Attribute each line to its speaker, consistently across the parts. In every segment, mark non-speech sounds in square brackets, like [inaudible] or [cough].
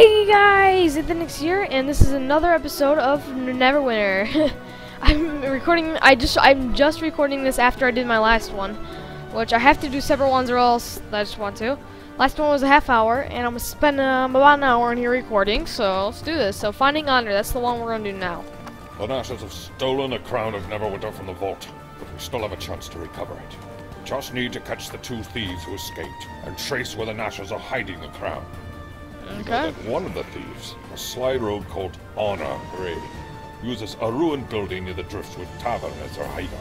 Speaker 1: Hey guys, it's the next year, and this is another episode of Neverwinter. [laughs] I'm recording. I just I'm just recording this after I did my last one, which I have to do several ones or else I just want to. Last one was a half hour, and I'm gonna spend um, about an hour in here recording. So let's do this. So finding honor, that's the one we're gonna do now.
Speaker 2: The Nashers have stolen the crown of Neverwinter from the vault, but we still have a chance to recover it. We just need to catch the two thieves who escaped and trace where the Nashers are hiding the crown. We know
Speaker 1: Okay.
Speaker 2: that one of the thieves, a sly rogue called Honor Gray, uses a ruined building near the Driftwood Tavern as their hideout.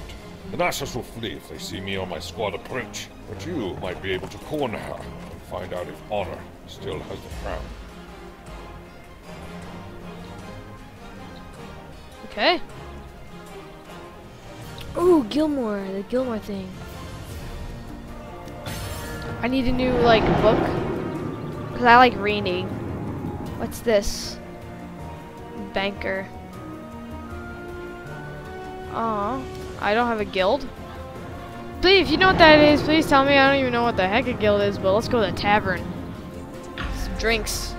Speaker 2: The Nashers will flee if they see me or my squad approach, but you might be able to corner her and find out if Honor still has the crown.
Speaker 1: Okay. Ooh, Gilmore, the Gilmore thing. I need a new like book because I like reading. What's this? Banker. Oh, I don't have a guild. Please, if you know what that is, please tell me. I don't even know what the heck a guild is, but let's go to the tavern. Some drinks.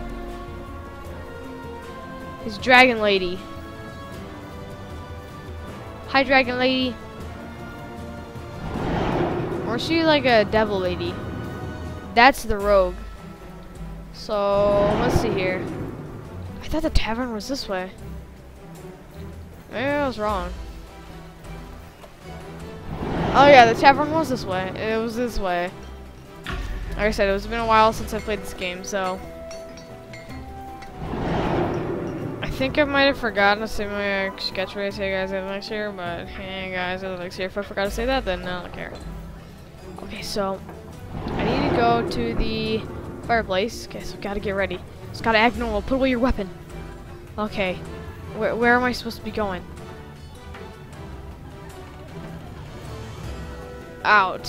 Speaker 1: His dragon lady. Hi, Dragon Lady. Or is she like a devil lady? That's the rogue. So, let's see here. I thought the tavern was this way. Maybe I was wrong. Oh yeah, the tavern was this way. It was this way. Like I said, it's been a while since I played this game, so... I think I might have forgotten to say my uh, catchphrase, hey guys, I next year, but hey guys, I next year. If I forgot to say that, then I don't care. Okay, so I need to go to the fireplace. Okay, so gotta get ready. Just gotta act normal. Put away your weapon. Okay, where where am I supposed to be going? Out.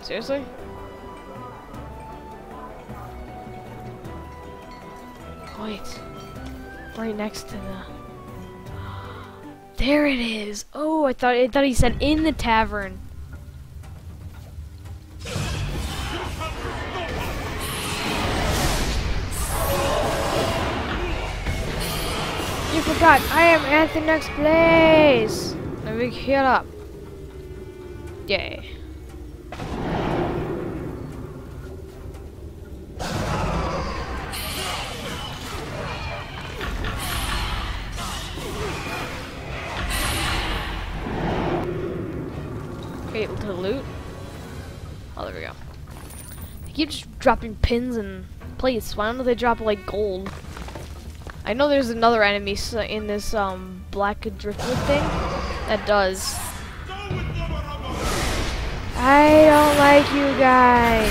Speaker 1: Seriously? Wait. Right next to the. [gasps] There it is. Oh, I thought I thought he said in the tavern. Forgot. I am at the next place. Let me heal up. Yay. Okay, to loot. Oh, there we go. They keep just dropping pins and plates. Why don't they drop like gold? I know there's another enemy in this um black driftwood thing that does. I don't like you guys.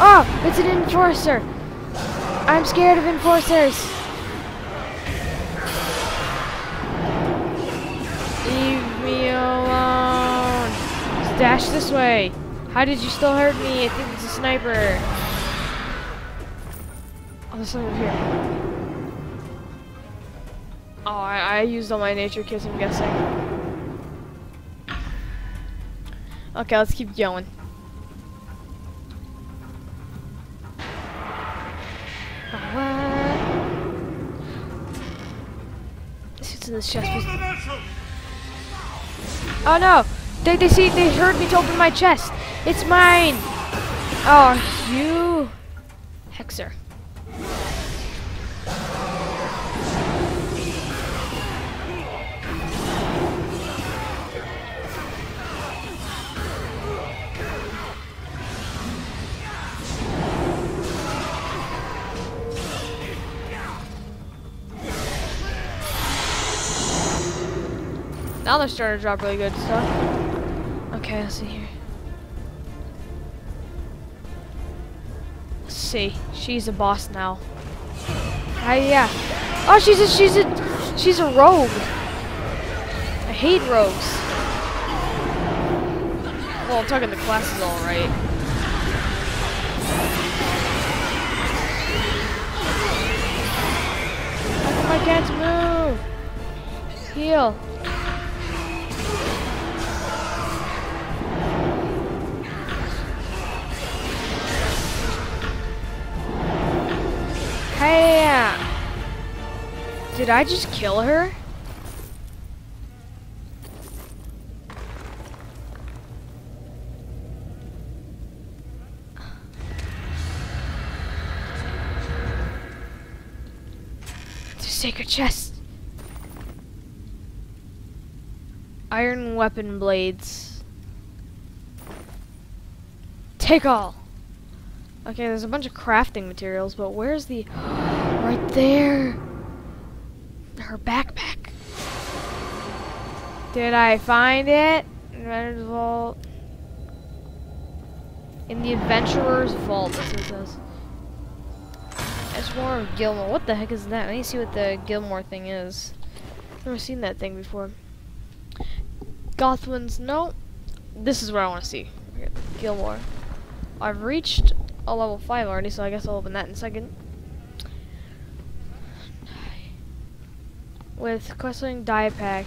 Speaker 1: Oh, it's an enforcer. I'm scared of enforcers. Leave me alone. Dash this way. How did you still hurt me? I think it's a sniper. Oh, there's someone over here. Oh, I, I used all my nature kits, I'm guessing. Okay, let's keep going. This chest. Oh no! They, they see, they heard me to open my chest. It's mine. Oh, you, Hexer. Now they're starting to drop really good stuff. Okay, let's see here. Let's see. She's a boss now. Ah, yeah. Oh, she's a she's a she's a rogue. I hate rogues. Well, I'm talking the classes all right. I can't move? Heal. Uh, did I just kill her? It's a sacred chest. Iron weapon blades. Take all. Okay, there's a bunch of crafting materials, but where's the... right there! Her backpack. Did I find it? Adventurer's Vault. In the Adventurer's Vault, that's it says. It's more of Gilmore. What the heck is that? Let me see what the Gilmore thing is. Never seen that thing before. Gothwin's no. This is what I want to see. Gilmore. I've reached a level 5 already, so I guess I'll open that in a second. With questling die pack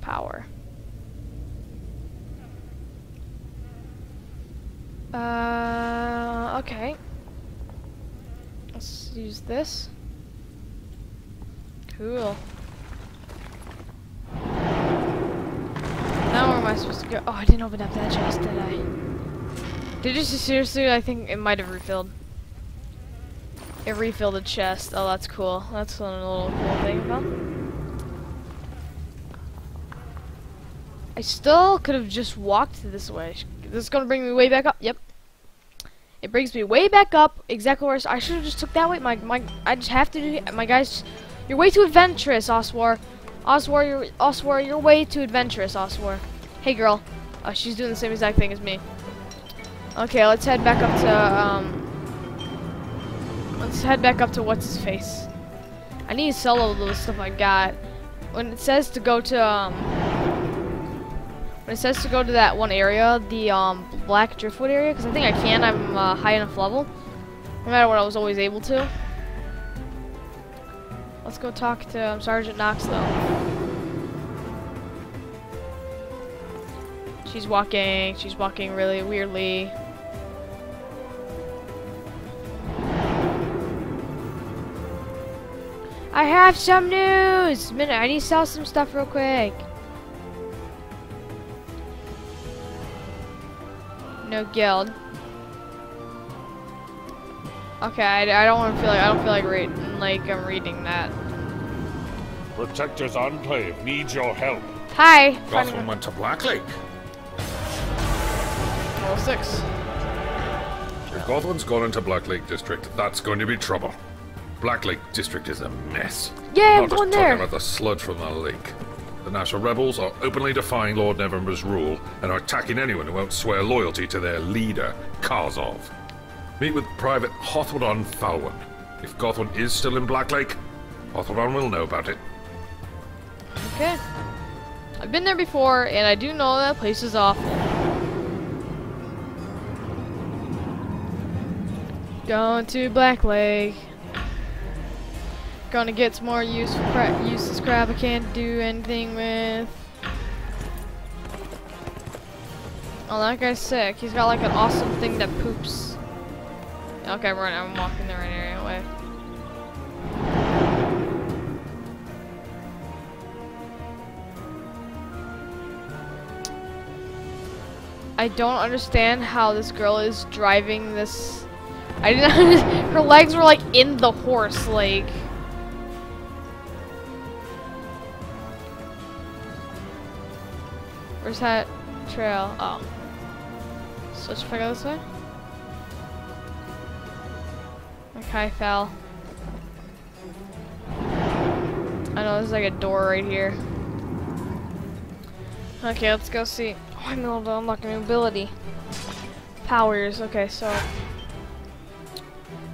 Speaker 1: power. Uh, okay. Let's use this. Cool. Now where am I supposed to go? Oh, I didn't open up that chest, did I? Did you seriously? I think it might have refilled. It refilled the chest. Oh, that's cool. That's a little cool thing about. I still could have just walked this way. This is gonna bring me way back up. Yep. It brings me way back up. Exactly where I, I should have just took that way. My my. I just have to do. My guys, you're way too adventurous, Oswar. Oswar, you're Oswar. You're way too adventurous, Oswar. Hey, girl. Oh, she's doing the same exact thing as me. Okay, let's head back up to um. Let's head back up to what's his face. I need to sell all the stuff I got. When it says to go to um. When it says to go to that one area, the um, black driftwood area, because I think I can, I'm uh, high enough level. No matter what, I was always able to. Let's go talk to um, Sergeant Knox, though. She's walking, she's walking really weirdly. I have some news! Minute, I need to sell some stuff real quick. No guild. Okay, I, I don't want to feel like I don't feel like reading like I'm reading that.
Speaker 2: Protectors Enclave needs your help.
Speaker 1: Hi.
Speaker 2: Gothwin went to Blacklake.
Speaker 1: Level six.
Speaker 2: If Gothwin's gone into Black Lake District, that's going to be trouble. Blacklake District is a mess.
Speaker 1: Yeah, I'm
Speaker 2: Not just
Speaker 1: going
Speaker 2: talking
Speaker 1: there.
Speaker 2: about the sludge from the lake. The National Rebels are openly defying Lord Neverember's rule and are attacking anyone who won't swear loyalty to their leader, Karzov. Meet with Private Hawthorne Falwyn. If Gothwin is still in Blacklake, Hawthorne will know about it.
Speaker 1: Okay. I've been there before, and I do know that place is awful. Going to Black Lake. Gonna get some more use useless crap I can't do anything with. Oh, that guy's sick. He's got like an awesome thing that poops. Okay, right, I'm walking the right area anyway. I don't understand how this girl is driving this. I didn't. [laughs] her legs were like in the horse, like. Where's that trail? Oh. So let's go this way. Okay, fell. I know there's like a door right here. Okay, let's go see. Oh, I'm able to unlock my ability. Powers. Okay, so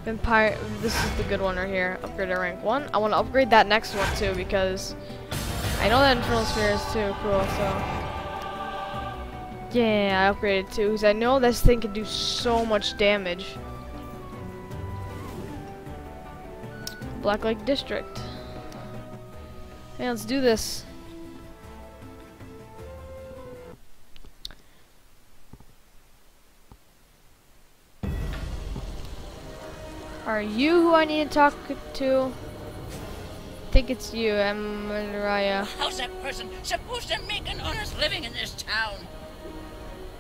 Speaker 1: Vampire. This is the good one right here. Upgrade to rank one. I want to upgrade that next one too because I know that Infernal Sphere is too cool. So yeah, I upgraded too because I know this thing can do so much damage. Black Lake District. Hey, let's do this. Are you who I need to talk to? I think it's you, Emiraya.
Speaker 3: How's that person supposed to make an honest living in this town?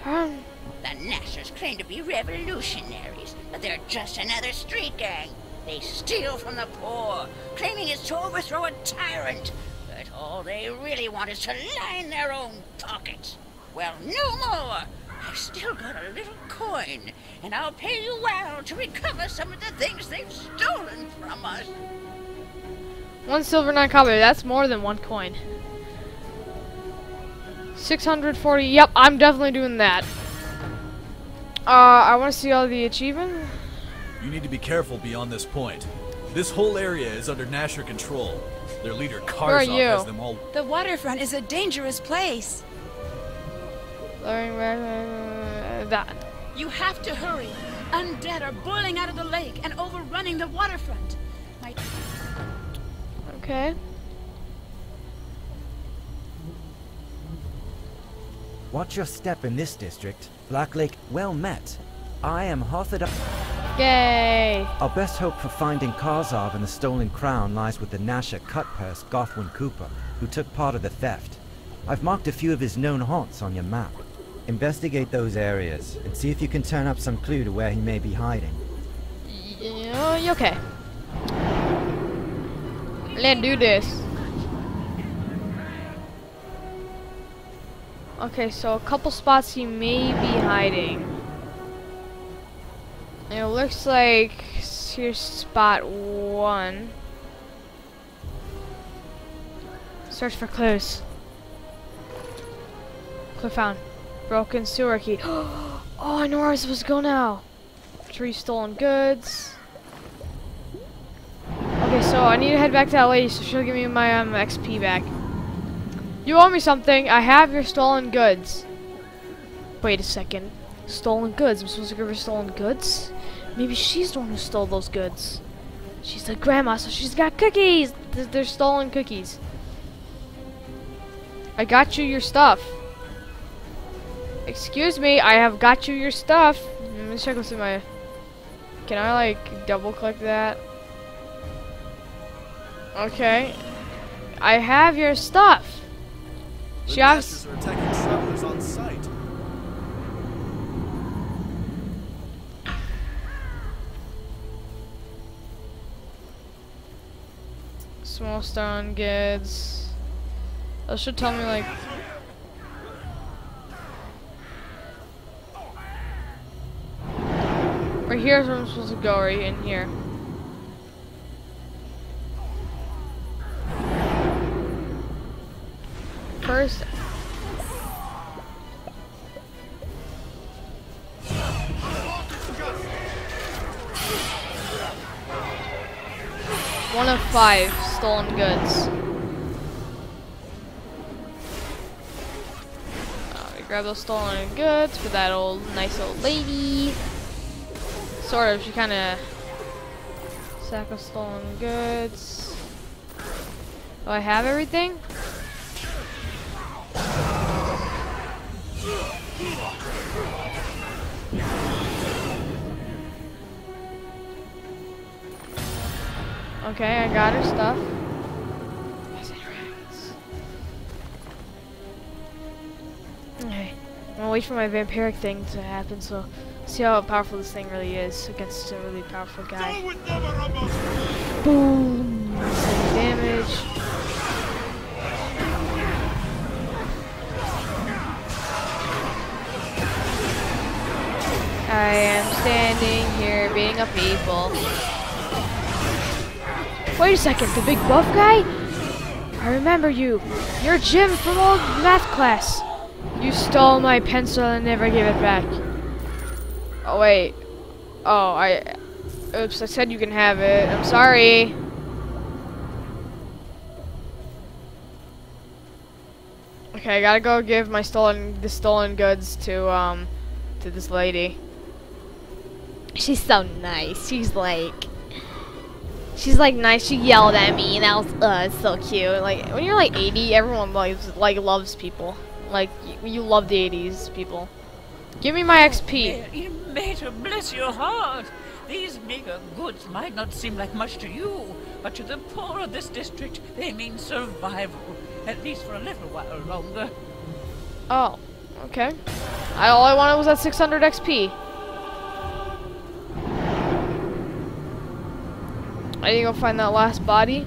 Speaker 3: The Nashers claim to be revolutionaries, but they're just another street gang. They steal from the poor, claiming it's to overthrow a tyrant. But all they really want is to line their own pockets. Well, no more. I've still got a little coin, and I'll pay you well to recover some of the things they've stolen from us.
Speaker 1: one silver, nine copper. That's more than one coin. 640. Yep, I'm definitely doing that. Uh, I want to see all the achievement.
Speaker 4: You need to be careful beyond this point. This whole area is under Nasher control. Their leader
Speaker 1: are
Speaker 4: Karzov
Speaker 1: you?
Speaker 4: has them all.
Speaker 5: The waterfront is a dangerous place.
Speaker 1: That.
Speaker 5: You have to hurry. Undead are boiling out of the lake and overrunning the waterfront. My
Speaker 1: Okay.
Speaker 6: Watch your step in this district. Black Lake, well met. I am Hothad.
Speaker 1: Yay.
Speaker 6: Our best hope for finding Karzov and the stolen crown lies with the Nasher cutpurse Gothwin Cooper, who took part of the theft. I've marked a few of his known haunts on your map. Investigate those areas and see if you can turn up some clue to where he may be hiding.
Speaker 1: Yeah, you okay. Let's do this. Okay, so a couple spots he may be hiding. It looks like here's spot one. Search for clues. Clue found. Broken sewer key. [gasps] oh, I know where I'm supposed to go now. Three stolen goods. Okay, so I need to head back to LA, so she'll give me my um, XP back. You owe me something. I have your stolen goods. Wait a second. Stolen goods? I'm supposed to give her stolen goods? Maybe she's the one who stole those goods. She's the grandma, so she's got cookies. Th- They're stolen cookies. I got you your stuff. Excuse me, I have got you your stuff. Let me check what's in my. Can I like double click that? Okay. I have your stuff. She obs-
Speaker 4: Nashers are attacking travelers on sight.
Speaker 1: Small stone goods. That should tell me like. Right here's where I'm supposed to go, right in here. First. One of five stolen goods. Uh, grab those stolen goods for that old nice old lady. Sort of, she kind of sack of stolen goods. Do I have everything? Okay, I got her stuff. Okay, I'm gonna wait for my vampiric thing to happen, so see how powerful this thing really is against a really powerful guy. Boom! Damage. I am standing here being a people. Wait a second, the big buff guy? I remember you. You're Jim from old math class. You stole my pencil and never gave it back. Oh wait. Oh, I. Oops, I said you can have it. I'm sorry. Okay, I gotta go give my stolen the stolen goods to um to this lady. She's so nice. She's like She's like nice. She yelled at me, and that was uh, it's so cute. Like when you're like 80, everyone loves like loves people. Like you, you love the 80s people. Give me my XP.
Speaker 3: You made her bless your heart.
Speaker 7: These meager goods might not seem like much to you, but to the poor of this district, they mean survival, at least for a little while longer.
Speaker 1: Oh, okay. I, all I wanted was that 600 XP. I need to go find that last body.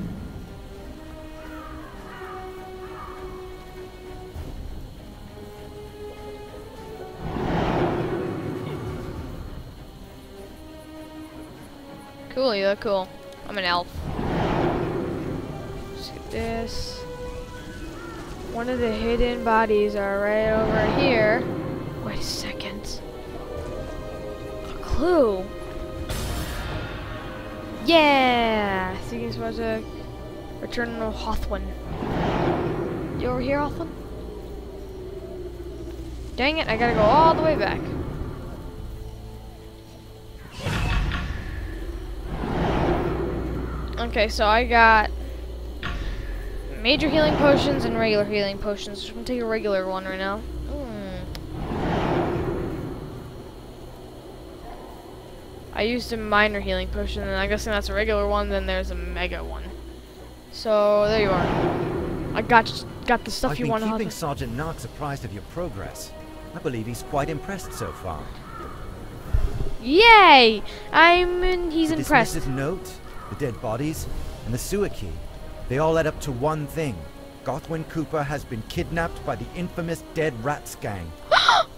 Speaker 1: Cool, you look cool. I'm an elf. Let's get this. One of the hidden bodies are right over here. Wait a second. A clue. Yeah! Seeking project. Return to Hawthorne. You over here, Hawthorne? Dang it, I gotta go all the way back. Okay, so I got major healing potions and regular healing potions. I'm gonna take a regular one right now. I used a minor healing potion, and I guess that's a regular one. Then there's a mega one. So there you are. I got got the stuff
Speaker 6: I've
Speaker 1: you
Speaker 6: been
Speaker 1: want
Speaker 6: keeping. Sergeant Knox apprised of your progress. I believe he's quite impressed so far.
Speaker 1: Yay! I'm in, he's
Speaker 6: the
Speaker 1: impressed.
Speaker 6: dismissive note, the dead bodies, and the sewer key. They all add up to one thing. Gothwin Cooper has been kidnapped by the infamous Dead Rats gang. [gasps] [gasps]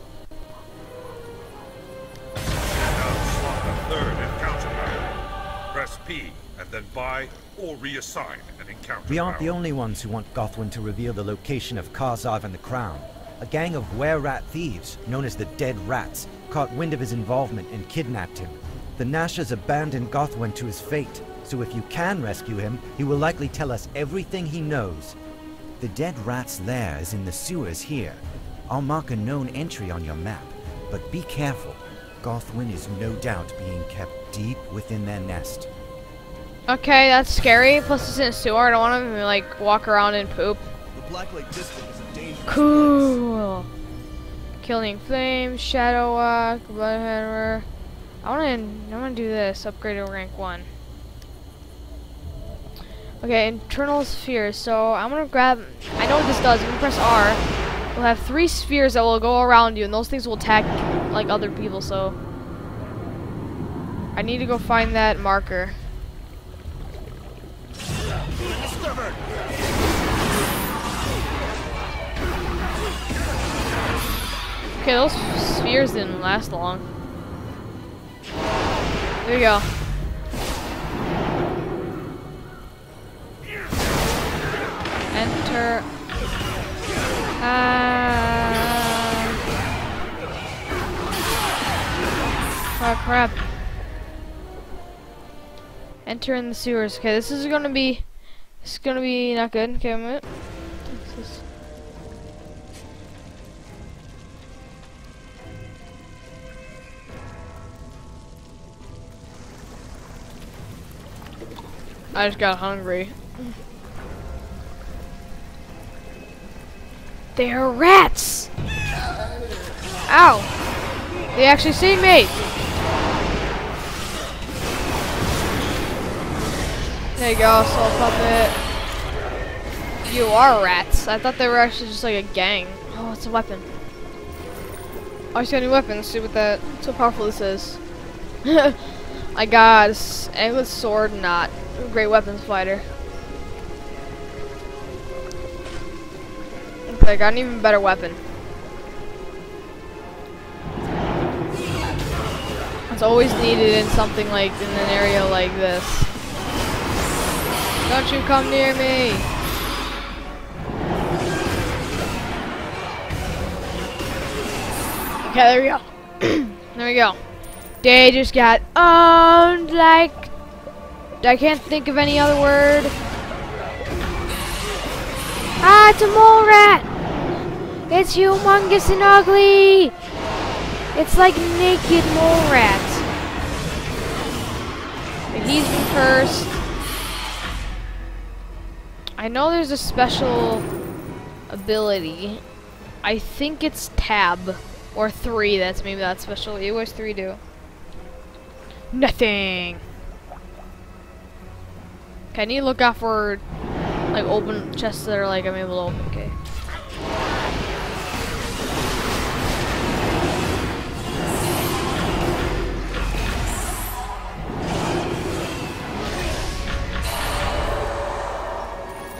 Speaker 2: And then buy or reassign an encounter
Speaker 6: We aren't the only ones who want Gothwin to reveal the location of Karzov and the Crown. A gang of were-rat thieves, known as the Dead Rats, caught wind of his involvement and kidnapped him. The Nashers abandoned Gothwin to his fate, so if you can rescue him, he will likely tell us everything he knows. The Dead Rat's lair is in the sewers here. I'll mark a known entry on your map, but be careful. Gothwin is no doubt being kept deep within their nest.
Speaker 1: Okay, that's scary. Plus it's in a sewer. I don't want to like walk around and poop. Cool. Killing Flames, Shadow Walk, Bloodhammer. I wanna I wanna do this. Upgrade to rank one. Okay, Infernal Spheres. So I'm gonna grab I know what this does. If you press R, we'll have three spheres that will go around you and those things will attack like other people, so I need to go find that marker. Okay, those spheres didn't last long. There you go. Enter. Uh, oh crap. Enter in the sewers. Okay, this is gonna be. Is gonna be not good. Okay, I'm gonna. This is- I just got hungry. They are rats! Ow! They actually see me! There you go, soul puppet. You are rats. I thought they were actually just like a gang. Oh, it's a weapon. Oh, I got a new weapon. Let's see what that. so powerful this is. I got Anglet sword, not great weapons fighter. Okay, I got an even better weapon. It's always needed in something like in an area like this. Don't you come near me! Okay, there we go. [clears throat] there we go. They just got owned like I can't think of any other word. Ah, it's a mole rat! It's humongous and ugly! It's like naked mole rat. He's been cursed. I know there's a special ability. I think it's tab or three. That's maybe that special. It was three do? Nothing. Need to look out for like open chests that are like I'm able to open.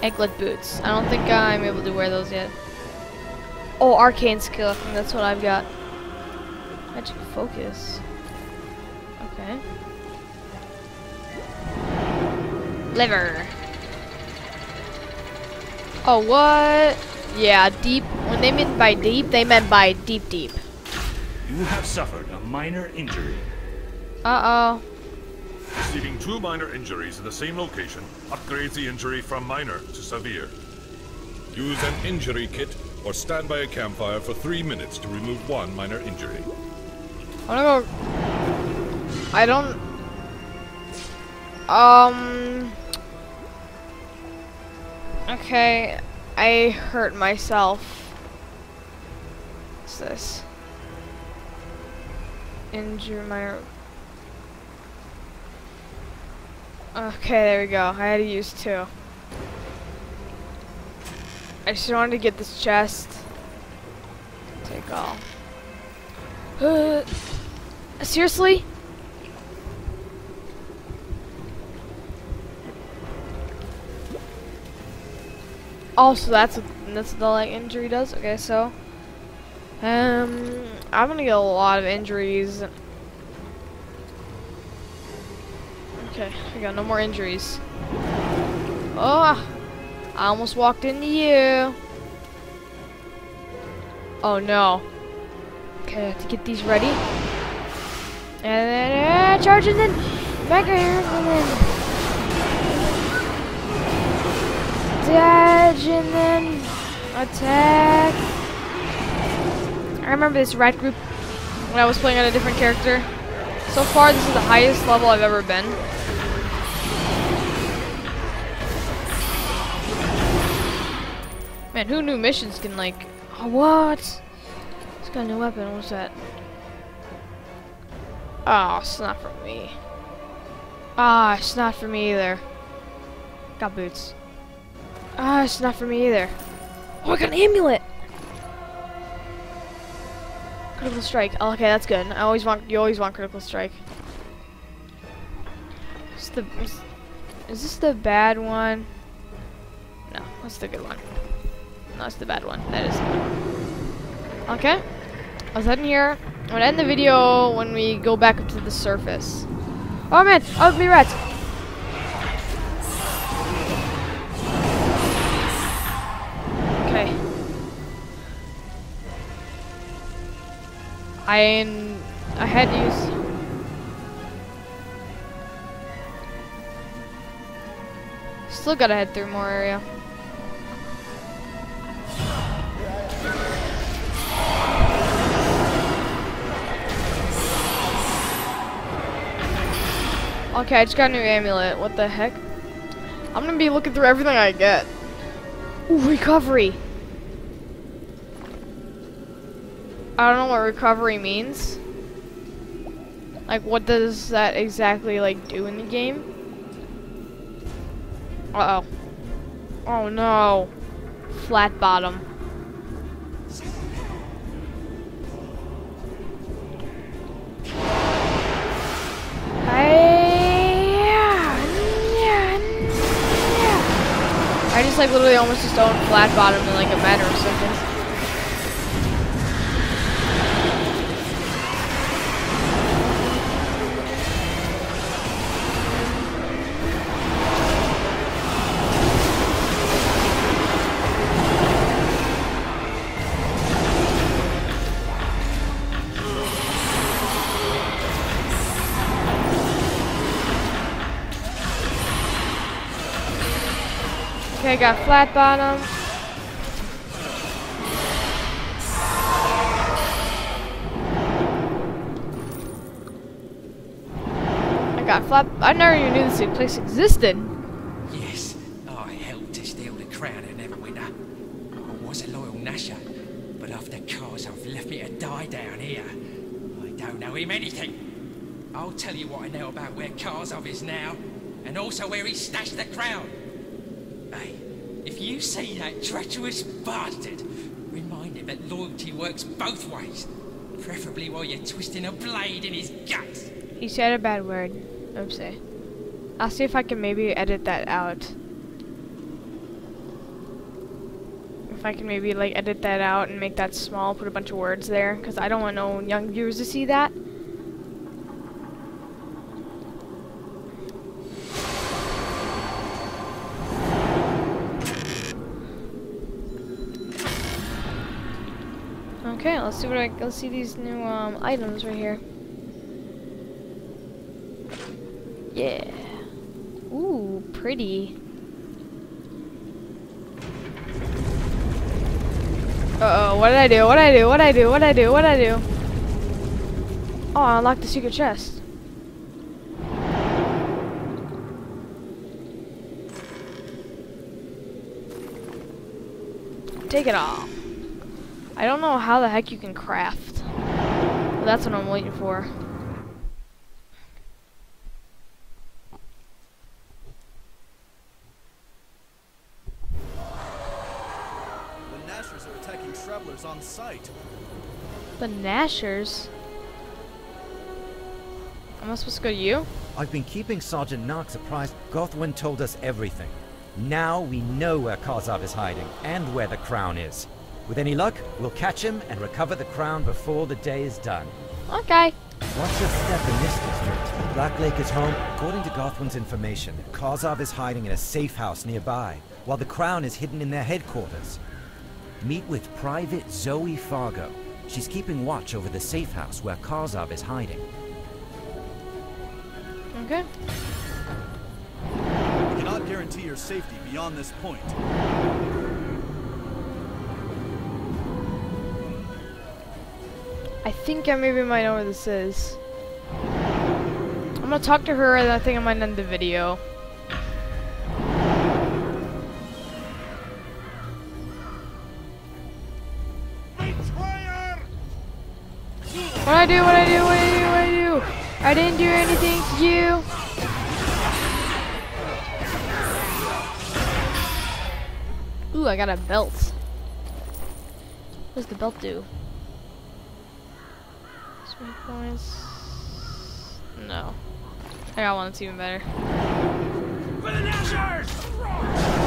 Speaker 1: Egglet boots. I don't think I'm able to wear those yet. Oh, arcane skill. I think that's what I've got. Magic focus. Okay. Liver. Oh, what? Yeah, deep. When they meant by deep, they meant by deep, deep.
Speaker 8: You have suffered a minor injury.
Speaker 1: Uh-oh.
Speaker 2: Receiving two minor injuries in the same location upgrades the injury from minor to severe. Use an injury kit or stand by a campfire for three minutes to remove one minor injury.
Speaker 1: I go. I don't. Um. Okay, I hurt myself. What's this? Injure my. Okay, there we go. I had to use two. I just wanted to get this chest. Take all. Uh, seriously? Oh, so that's that's what the like injury does. Okay, so um, I'm gonna get a lot of injuries. Okay, we got no more injuries. Oh, I almost walked into you. Oh no. Okay, I have to get these ready. And then uh, charge and then back here and then dodge and then attack. I remember this rat group when I was playing on a different character. So far, this is the highest level I've ever been. Man, who knew missions can like... Oh, what? It's got a new weapon. What's that? Oh, it's not for me. Ah, it's not for me either. Got boots. Ah, it's not for me either. Oh, I got an amulet! Critical strike. Oh, okay, that's good. I always want. You always want critical strike. Is the is, is this the bad one? No, that's the good one. It's the bad one. That is. Okay. I was heading here. I'm gonna end the video when we go back up to the surface. Oh man, oh, ugly rats. Okay. I I had to use. Still gotta head through more area. Okay, I just got a new amulet. What the heck? I'm gonna be looking through everything I get. Ooh, recovery. I don't know what recovery means. Like, what does that exactly, like, do in the game? Uh-oh. Oh, no. Flat bottom. Just like literally almost just own flat bottom in like a matter of seconds. Okay, got flat bottom. I got flat. I never even knew this place existed.
Speaker 9: Yes, oh, I helped to steal the crown in Neverwinter. I was a loyal Nasher, but after Karzov left me to die down here, I don't know him anything. I'll tell you what I know about where Karzov is now, and also where he stashed the crown. See that treacherous bastard, remind him that loyalty works both ways. Preferably while you're twisting a blade in his guts.
Speaker 1: He said a bad word. Oopsie. Eh. I'll see if I can maybe edit that out. If I can maybe like edit that out and make that small, put a bunch of words there, because I don't want no young viewers to see that. Let's see what I let's see these new um, items right here. Yeah. Ooh, pretty. Uh oh, what did I do? What did I do? What did I do? What did I do? What did I do? Oh, I unlocked the secret chest. Take it all. I don't know how the heck you can craft. But that's what I'm waiting for.
Speaker 4: The Nashers are attacking travelers on sight.
Speaker 1: The Nashers? Am I supposed to go to you?
Speaker 6: I've been keeping Sergeant Knox apprised. Gothwin told us everything. Now we know where Karzov is hiding, and where the crown is. With any luck, we'll catch him and recover the crown before the day is done.
Speaker 1: Okay.
Speaker 6: Watch your step in this district. Black Lake is home. According to Gothwin's information, Karzov is hiding in a safe house nearby, while the crown is hidden in their headquarters. Meet with Private Zoe Fargo. She's keeping watch over the safe house where Karzov is hiding.
Speaker 1: Okay.
Speaker 4: We cannot guarantee your safety beyond this point.
Speaker 1: I think I maybe might know where this is. I'm gonna talk to her and I think I might end the video. What I do, what I do, what I do, what I do? I didn't do anything to you. Ooh, I got a belt. What does the belt do? Points. No. I got one that's even better.
Speaker 9: For the Nashers!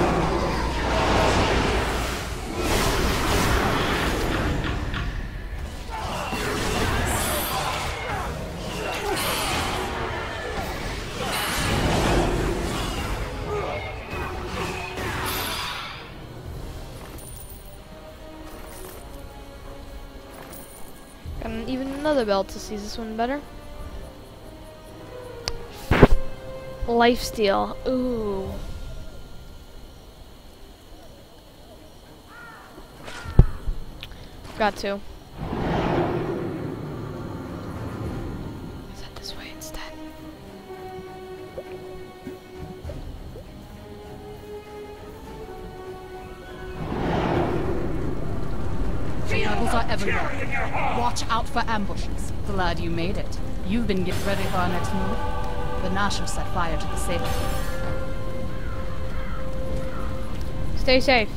Speaker 1: Another belt to see this one better. Lifesteal. Ooh. Got to. Is that this way instead?
Speaker 10: Rebels are everywhere. Watch out for ambushes. Glad you made it. You've been getting ready for our next move. The Nashers set fire to the safe.
Speaker 1: Stay safe.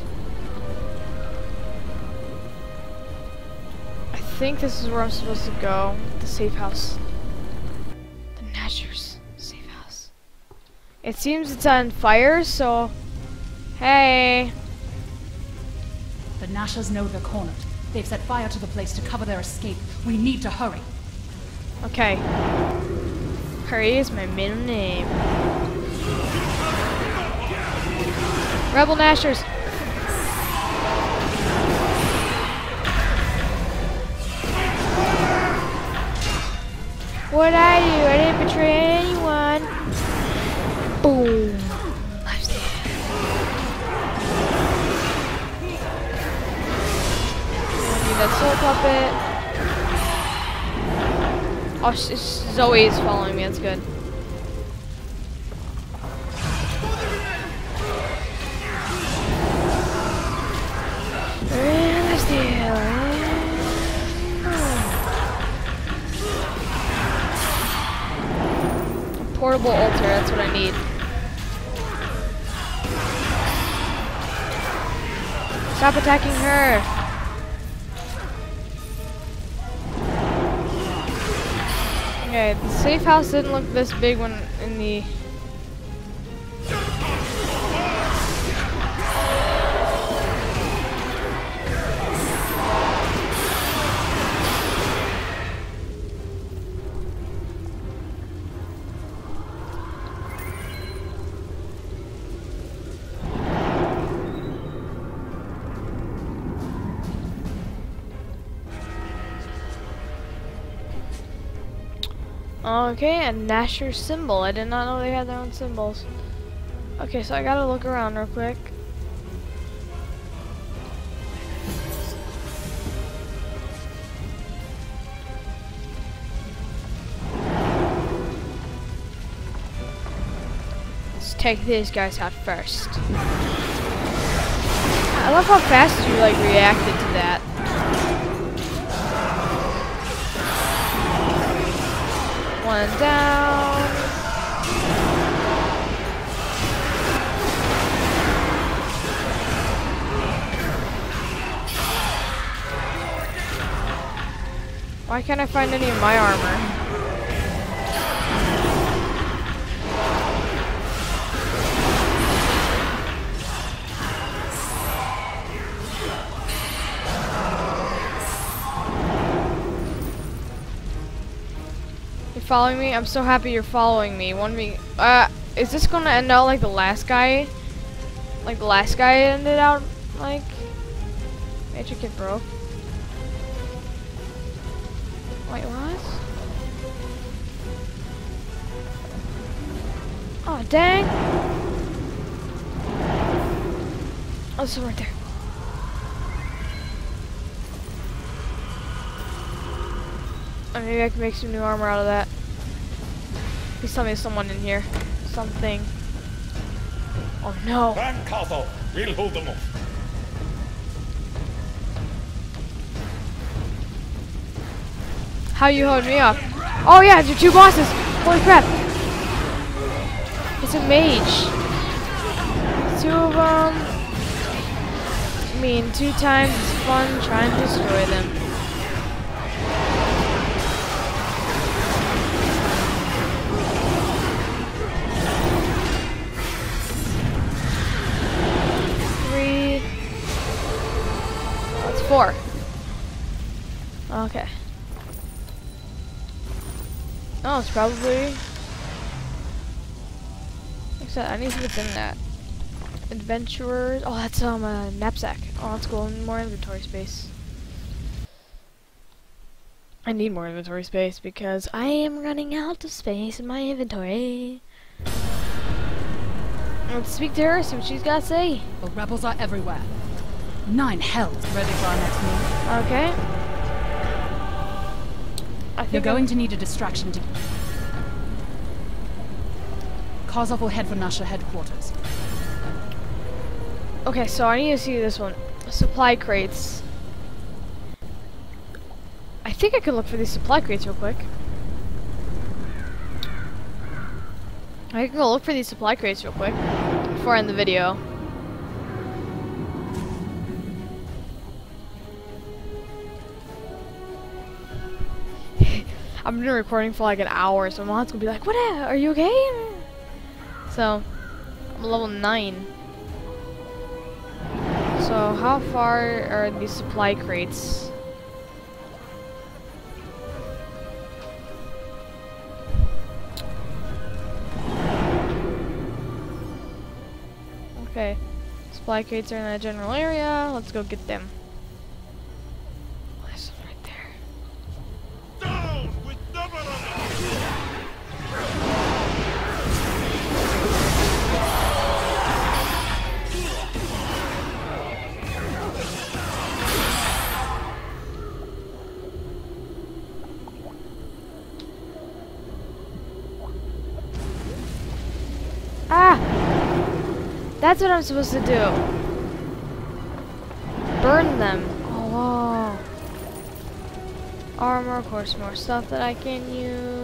Speaker 1: I think this is where I'm supposed to go. The safe house. The Nashers safe house. It seems it's on fire, so... Hey.
Speaker 10: The Nashers know they're cornered. They've set fire to the place to cover their escape. We need to hurry.
Speaker 1: Okay. Hurry is my middle name. Rebel Nashers. What I do? I didn't betray anyone. Boom. That soul puppet. Oh, sh sh Zoe is following me. That's good. Do hmm. portable altar. That's what I need. Stop attacking her. Okay, the safe house didn't look this big when in the Okay, a Nasher symbol. I did not know they had their own symbols. Okay, so I gotta look around real quick. Let's take these guys out first. I love how fast you like reacted to that. One down. Why can't I find any of my armor? Following me? I'm so happy you're following me. One me. Uh, is this gonna end out like the last guy? Like the last guy ended out like? Nature Kid broke. Wait, what? Oh, dang. Oh, it's right there. Oh, maybe I can make some new armor out of that. Please tell me there's someone in here. Something. Oh no.
Speaker 2: Van Castle, we'll hold them off.
Speaker 1: How you hold me up? Oh yeah, the two bosses. Holy crap. It's a mage. Two of them. I mean, two times is fun trying to destroy them. Four. Okay. Oh, it's probably. Like I need what's in that. Adventurers. Oh, that's um a knapsack. Oh, let's go more inventory space. I need more inventory space because I am running out of space in my inventory. Let's speak to her, see what she's got to say.
Speaker 10: The rebels are everywhere. Nine hells ready for our next move.
Speaker 1: Okay. I
Speaker 10: You're going
Speaker 1: I'm-
Speaker 10: to need a distraction to... Kozov will head for Nasher headquarters.
Speaker 1: Okay, so I need to see this one. Supply crates. I think I can look for these supply crates real quick. I can go look for these supply crates real quick before I end the video. I've been recording for like an hour, so my mom's gonna be like, "What? Are you okay?" So, I'm level nine. So how far are these supply crates? Okay, supply crates are in that general area. Let's go get them. That's what I'm supposed to do. Burn them. Oh. Armor, of course, more stuff that I can use.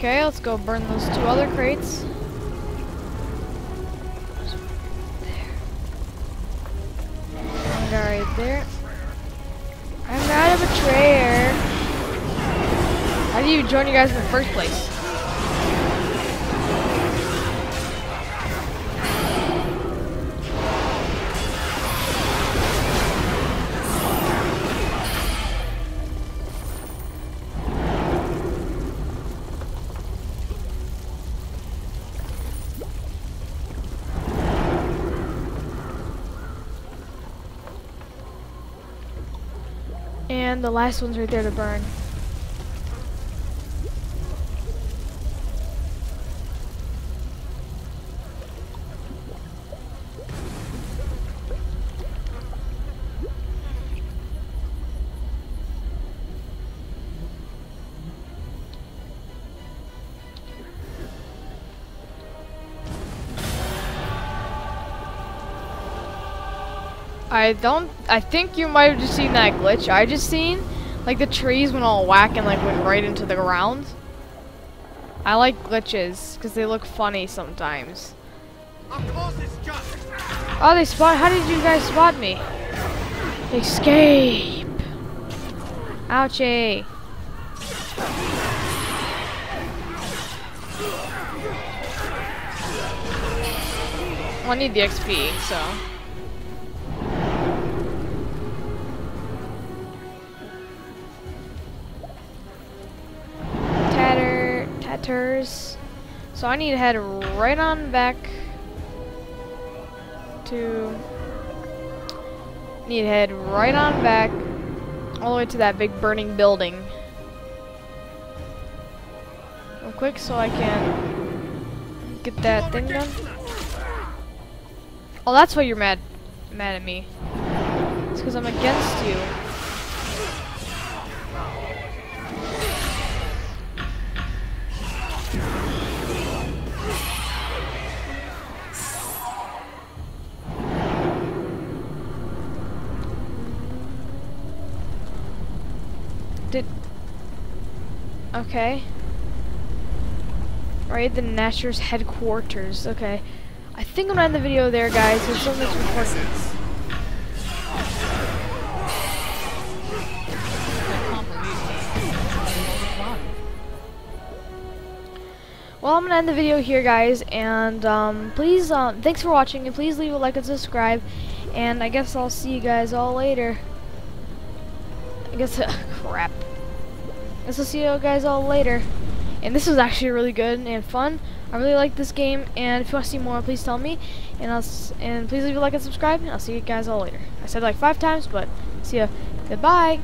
Speaker 1: Okay, let's go burn those two other crates. One guy right there. I'm not a betrayer. How did you join you guys in the first place? The last one's right there to burn. I don't. I think you might have just seen that glitch. I just seen, like the trees went all whack and like went right into the ground. I like glitches because they look funny sometimes. Oh, they spot. How did you guys spot me? Escape. Ouchie. Well, I need the XP, so. So I need to head right on back to. Need to head right on back all the way to that big burning building. Real quick so I can get that thing done. Oh, that's why you're mad mad at me. It's because I'm against you. Okay. Right, the Nasher's headquarters. Okay. I think I'm gonna end the video there, guys. There's so much important. Well, I'm gonna end the video here, guys, and um, please, uh, thanks for watching, and please leave a like and subscribe, and I guess I'll see you guys all later. I guess, [laughs] crap. Guess I'll see you guys all later. And this was actually really good and fun. I really like this game, and if you want to see more, please tell me. And I'll and please leave a like and subscribe, and I'll see you guys all later. I said like five times, but see ya. Goodbye.